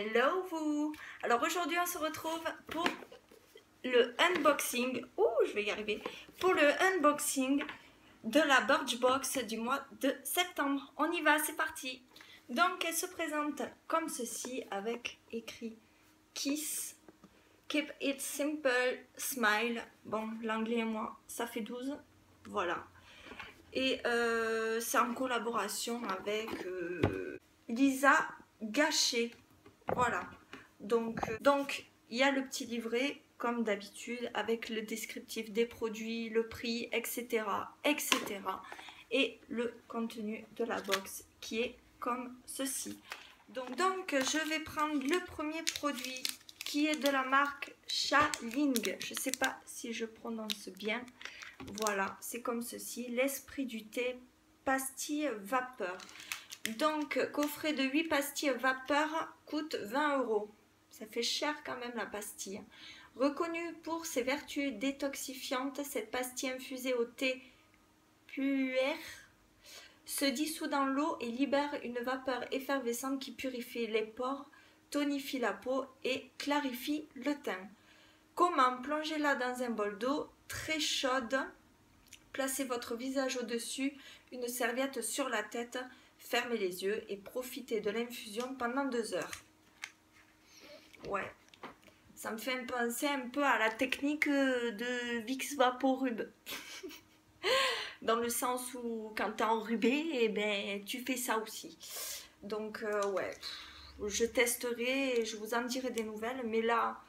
Hello vous Alors aujourd'hui on se retrouve pour le unboxing, ouh je vais y arriver, pour le unboxing de la Birchbox du mois de septembre. On y va, c'est parti Donc elle se présente comme ceci avec écrit Kiss, Keep it simple, smile. Bon, l'anglais et moi, ça fait 12, voilà. Et euh, c'est en collaboration avec euh, Lisa Gachet. Voilà. Donc, euh, donc, il y a le petit livret, comme d'habitude, avec le descriptif des produits, le prix, etc., etc. Et le contenu de la box qui est comme ceci. Donc, donc je vais prendre le premier produit qui est de la marque Chaling. Je ne sais pas si je prononce bien. Voilà, c'est comme ceci. L'esprit du thé, pastille vapeur. Donc, coffret de 8 pastilles vapeur coûte 20 euros. Ça fait cher quand même la pastille. Reconnue pour ses vertus détoxifiantes, cette pastille infusée au thé puer se dissout dans l'eau et libère une vapeur effervescente qui purifie les pores, tonifie la peau et clarifie le teint. Comment Plongez-la dans un bol d'eau très chaude? Placez votre visage au-dessus, une serviette sur la tête, fermez les yeux et profitez de l'infusion pendant deux heures. Ouais, ça me fait penser un peu à la technique de Vicks Vaporub. Dans le sens où quand t'es enrubé, eh ben, tu fais ça aussi. Donc euh, ouais, je testerai et je vous en dirai des nouvelles. Mais là,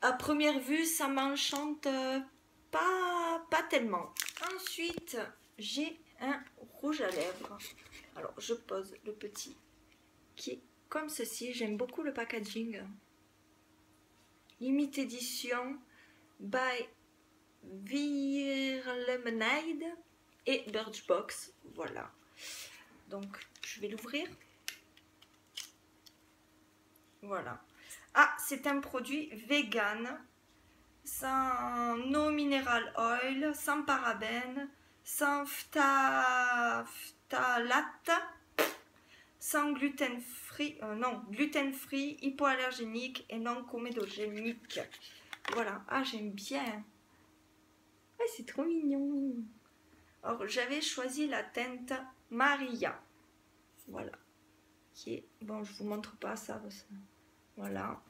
à première vue, ça m'enchante pas, pas tellement. Ensuite, j'ai un rouge à lèvres. Alors, je pose le petit qui est comme ceci. J'aime beaucoup le packaging. Limite édition by Vir et Birchbox. Voilà. Donc, je vais l'ouvrir. Voilà. Ah, c'est un produit vegan, sans eau mineral oil, sans parabènes, sans phtalate, sans gluten free, euh, non, gluten free, hypoallergénique et non comédogénique. Voilà, ah j'aime bien. Ah, c'est trop mignon. Alors j'avais choisi la teinte Maria. Voilà. Bon je vous montre pas ça. Voilà.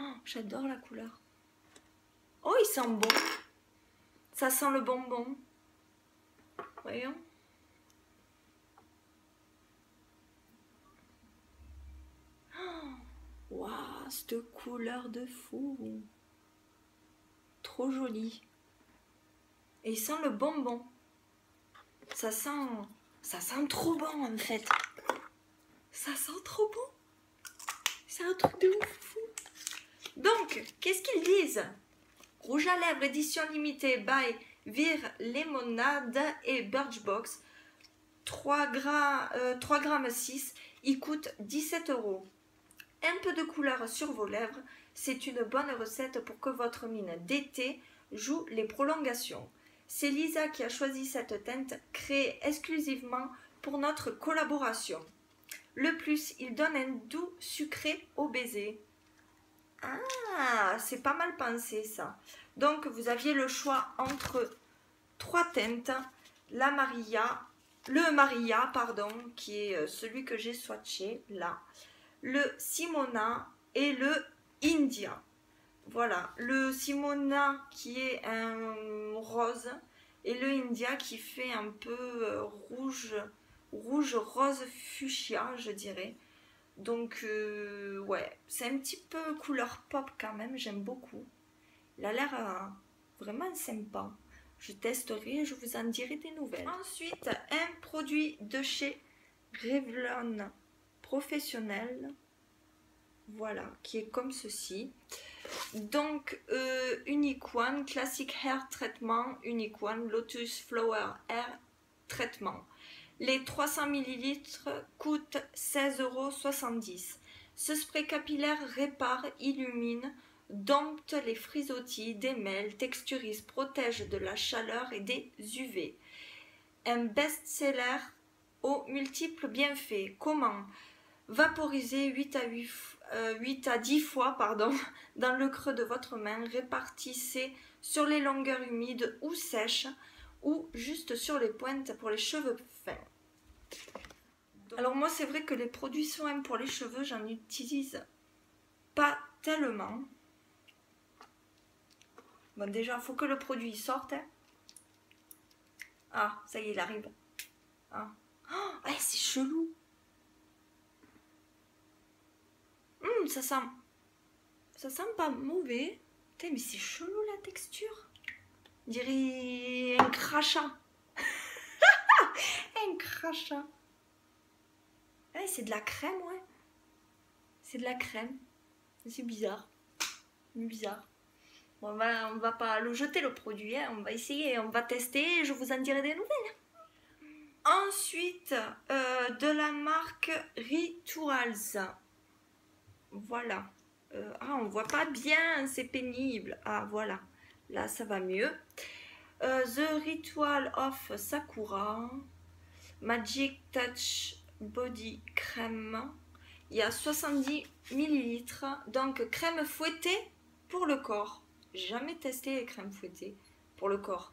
Oh, J'adore la couleur. Oh, il sent bon. Ça sent le bonbon. Voyons. Oh, waouh, cette couleur de fou. Trop jolie. Et il sent le bonbon. Ça sent ça sent trop bon en fait. Ça sent trop bon. C'est un truc de ouf. Donc, qu'est-ce qu'ils disent? Rouge à lèvres édition limitée by Vir Lemonade et Birchbox. 3 grammes, 3 grammes 6. Il coûte 17 euros. Un peu de couleur sur vos lèvres. C'est une bonne recette pour que votre mine d'été joue les prolongations. C'est Lisa qui a choisi cette teinte créée exclusivement pour notre collaboration. Le plus, il donne un doux sucré au baiser. Ah, c'est pas mal pensé ça. Donc, vous aviez le choix entre trois teintes. La Maria, le Maria, pardon, qui est euh, celui que j'ai swatché là. Le Simona et le India. Voilà, le Simona qui est un rose et le India qui fait un peu euh, rouge, rouge rose fuchsia, je dirais. Donc euh, ouais, c'est un petit peu couleur pop quand même, j'aime beaucoup. Il a l'air euh, vraiment sympa. Je testerai et je vous en dirai des nouvelles. Ensuite, un produit de chez Revlon professionnel. Voilà, qui est comme ceci. Donc, euh, Classic Hair Traitement, Unique Lotus Flower Hair Traitement. Les 300 ml coûtent 16,70 euros. Ce spray capillaire répare, illumine, dompte les frisottis, démêle, texturise, protège de la chaleur et des UV. un best-seller aux multiples bienfaits. Comment Vaporiser 8 à, 8, 8 à 10 fois pardon, dans le creux de votre main? Répartissez sur les longueurs humides ou sèches ou juste sur les pointes pour les cheveux fins. Alors moi c'est vrai que les produits soins pour les cheveux j'en utilise pas tellement. Bon déjà faut que le produit sorte. Hein. Ah ça y est il arrive. Ah. Oh, c'est chelou. Hum, ça sent. Ça sent pas mauvais. Mais c'est chelou la texture. On dirait un crachat. un crachat. c'est de la crème, ouais. C'est de la crème. C'est bizarre. Bizarre. On, va, on va pas le jeter le produit, hein. on va essayer, on va tester, je vous en dirai des nouvelles. Ensuite, euh, de la marque Rituals. Voilà. Euh, ah, on voit pas bien, c'est pénible. Ah, voilà. Là, ça va mieux. Euh, The Ritual of Sakura. Magic Touch Body Crème. Il y a 70 ml. Donc, crème fouettée pour le corps. Jamais testé les crèmes fouettées pour le corps.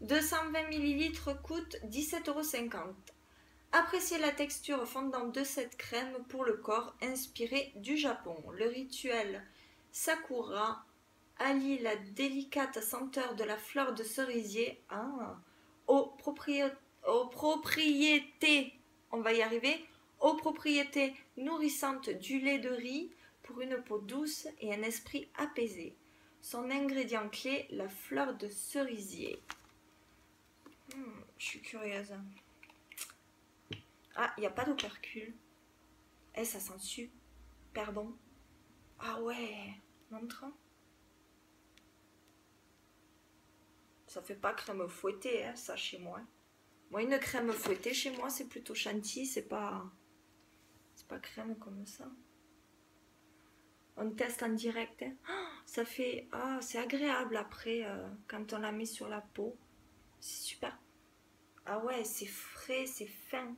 220 ml coûte 17,50€. Appréciez la texture fondante de cette crème pour le corps inspirée du Japon. Le rituel Sakura allie la délicate senteur de la fleur de cerisier aux, aux propriétés, on va y arriver, aux propriétés nourrissantes du lait de riz pour une peau douce et un esprit apaisé. Son ingrédient clé, la fleur de cerisier. Hmm, je suis curieuse. Ah, il n'y a pas d'opercule. Eh, ça sent super bon. Ah ouais, montre. Ça fait pas crème fouettée, hein, ça, chez moi. Moi, une crème fouettée, chez moi, c'est plutôt chantilly, c'est pas... C'est pas crème comme ça. On teste en direct. Hein. Ah, ça fait... Ah, c'est agréable après, euh, quand on la met sur la peau. C'est super. Ah ouais, c'est frais, c'est fin.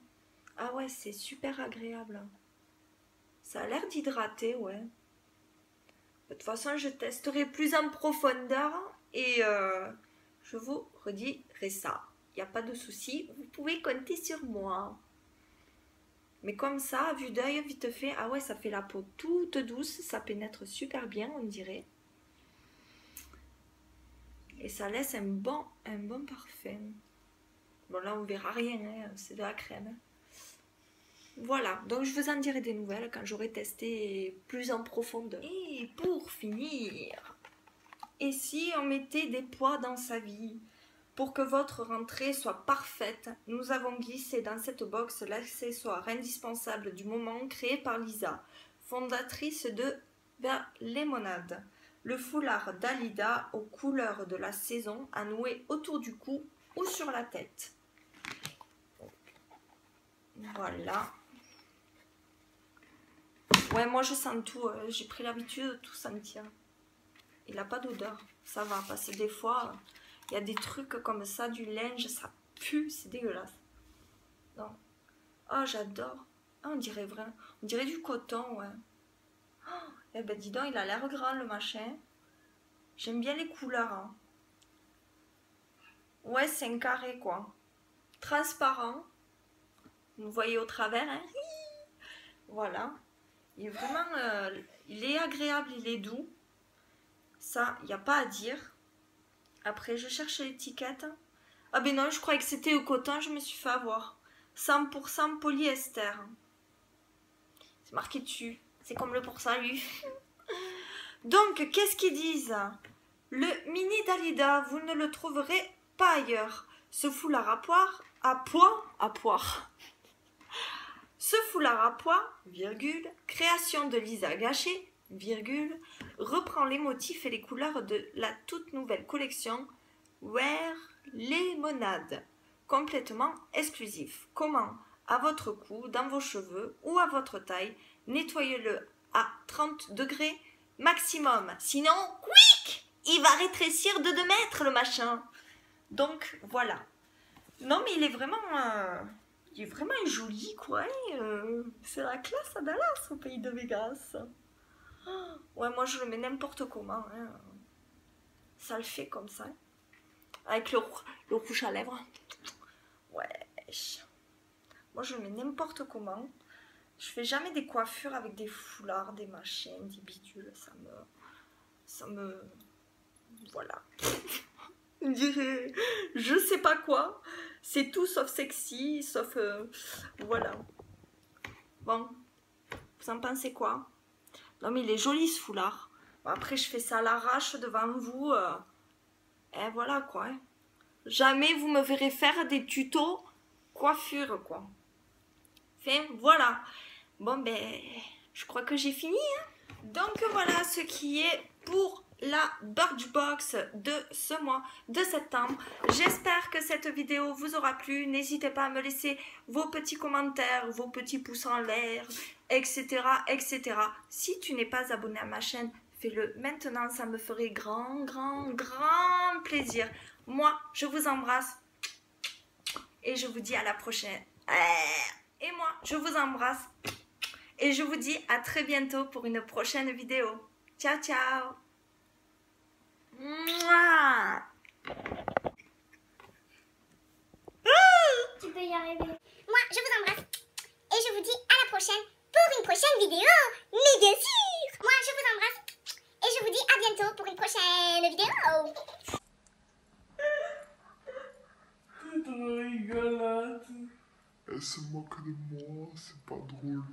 Ah ouais, c'est super agréable. Ça a l'air d'hydrater, ouais. De toute façon, je testerai plus en profondeur et euh, je vous redirai ça. Il n'y a pas de souci, vous pouvez compter sur moi. Mais comme ça, vue d'œil, vite fait, ah ouais, ça fait la peau toute douce, ça pénètre super bien, on dirait. Et ça laisse un bon, un bon parfum. Bon, là, on verra rien, hein, c'est de la crème. Voilà, donc je vous en dirai des nouvelles quand j'aurai testé plus en profondeur. Et pour finir, et si on mettait des poids dans sa vie pour que votre rentrée soit parfaite, nous avons glissé dans cette box l'accessoire indispensable du moment créé par Lisa, fondatrice de Lemonade. Le foulard Dalida aux couleurs de la saison à nouer autour du cou ou sur la tête. Voilà. Ouais, moi je sens tout. Euh, j'ai pris l'habitude de tout sentir. Il n'a pas d'odeur. Ça va, parce que des fois, il y a des trucs comme ça, du linge, ça pue, c'est dégueulasse. Non. Oh, j'adore. Ah, on dirait vrai. On dirait du coton, ouais. Oh, eh ben dis donc, il a l'air grand le machin. J'aime bien les couleurs. Hein. Ouais, c'est un carré quoi. Transparent. Vous voyez au travers, hein Voilà. Il est vraiment, euh, il est agréable, il est doux. Ça, il n'y a pas à dire. Après, je cherche l'étiquette. Ah ben non, je croyais que c'était au coton, je me suis fait avoir. 100% polyester. C'est marqué dessus. C'est comme le pour salut. Donc, qu'est-ce qu'ils disent? Le mini Dalida, vous ne le trouverez pas ailleurs. Ce foulard à poire, à pois, à poire. Ce foulard à pois, virgule, création de Lisa Gachet, virgule, reprend les motifs et les couleurs de la toute nouvelle collection Wear Lemonade, complètement exclusif. Comment? À votre cou, dans vos cheveux ou à votre taille, nettoyez-le à 30 degrés maximum. Sinon, quick Il va rétrécir de 2 mètres le machin. Donc voilà. Non, mais il est vraiment. euh, il est vraiment joli, quoi. euh, C'est la classe à Dallas, au pays de Vegas. Ah, Ouais, moi je le mets n'importe comment. hein. Ça le fait comme ça. Avec le, le rouge à lèvres. Ouais. Moi je le mets n'importe comment. Je fais jamais des coiffures avec des foulards, des machines, des bidules. Ça me. Ça me. Voilà. On dirait. Je sais pas quoi. C'est tout sauf sexy, sauf. euh, voilà. Bon. Vous en pensez quoi? Non, mais il est joli ce foulard. Après, je fais ça l'arrache devant vous. euh, Et voilà quoi. hein. Jamais vous me verrez faire des tutos coiffure quoi. Enfin, voilà. Bon, ben, je crois que j'ai fini. hein. Donc voilà ce qui est pour la Birchbox de ce mois de septembre. J'espère que cette vidéo vous aura plu. N'hésitez pas à me laisser vos petits commentaires, vos petits pouces en l'air, etc., etc. Si tu n'es pas abonné à ma chaîne, fais-le maintenant. Ça me ferait grand, grand, grand plaisir. Moi, je vous embrasse et je vous dis à la prochaine. Et moi, je vous embrasse et je vous dis à très bientôt pour une prochaine vidéo. Ciao, ciao Mouah Tu peux y arriver. Moi, je vous embrasse. Et je vous dis à la prochaine pour une prochaine vidéo. Mais bien sûr. Moi, je vous embrasse. Et je vous dis à bientôt pour une prochaine vidéo. C'est trop rigolote. Elle se moque de moi, c'est pas drôle.